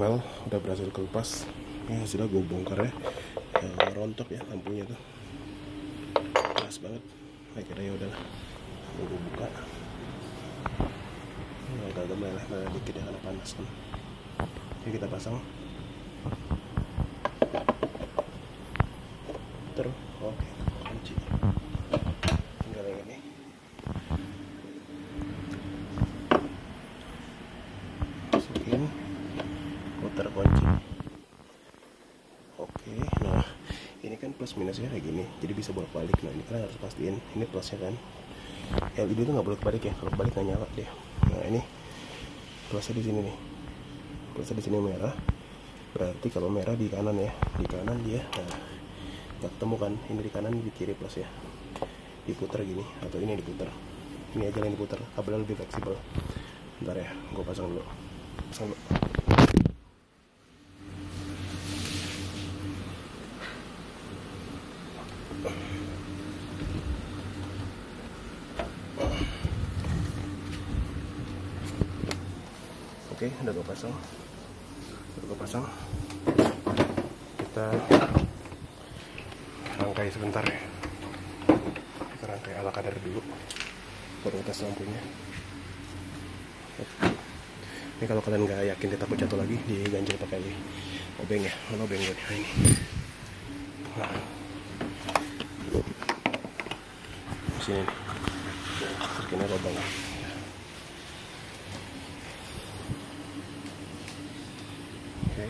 well udah berhasil kelepas. Ya sudah gue bongkar ya. Yang rontok ya lampunya tuh. Keras banget. Akhirnya ya udahlah. Gue buka. Ya, agak meleleh meleleh dikit ya karena panas kan. Jadi kita pasang. Terus oke kunci. Tinggal yang ini. Masukin putar kunci. Oke nah ini kan plus minusnya kayak gini jadi bisa bolak balik nah ini kan harus pastiin ini plusnya kan. LED itu nggak boleh kebalik ya kalau kebalik nggak nyala dia nah ini plusnya di sini nih. Plusnya di sini merah. Berarti kalau merah di kanan ya di kanan dia nah nggak ketemu kan? Ini di kanan di kiri plus ya diputar gini atau ini diputar ini aja yang diputar kabelnya lebih fleksibel. Bentar ya gue pasang dulu. Pasang dulu oke udah gue pasang. Udah gue pasang. Kita rangkai sebentar ya. Kita rangkai ala kadar dulu. Baru lampunya. Ini kalau kalian nggak yakin dia takut jatuh lagi diganjel pakai obeng ya mana obeng gue Nah, ini. Nah. Sini nih. Lubang oke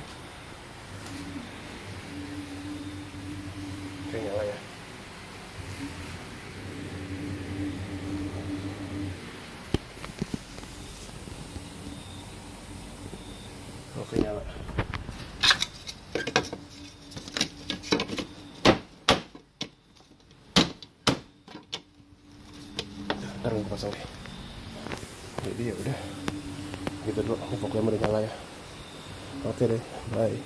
oke nyala ya. Oke nyala. Ntar gue pasang deh. Jadi ya udah. Gitu dulu. Pokoknya udah nyala ya. Oke deh. Bye